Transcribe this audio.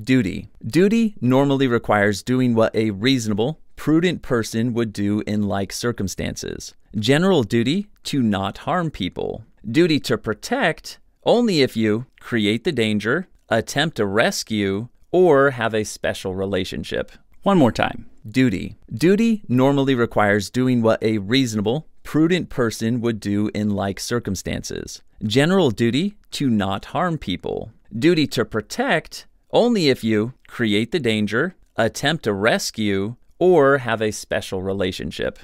Duty. Duty normally requires doing what a reasonable, prudent person would do in like circumstances. General duty to not harm people. Duty to protect only if you create the danger, attempt a rescue, or have a special relationship. One more time. Duty. Duty normally requires doing what a reasonable, prudent person would do in like circumstances. General duty to not harm people. Duty to protect only if you create the danger, attempt a rescue, or have a special relationship.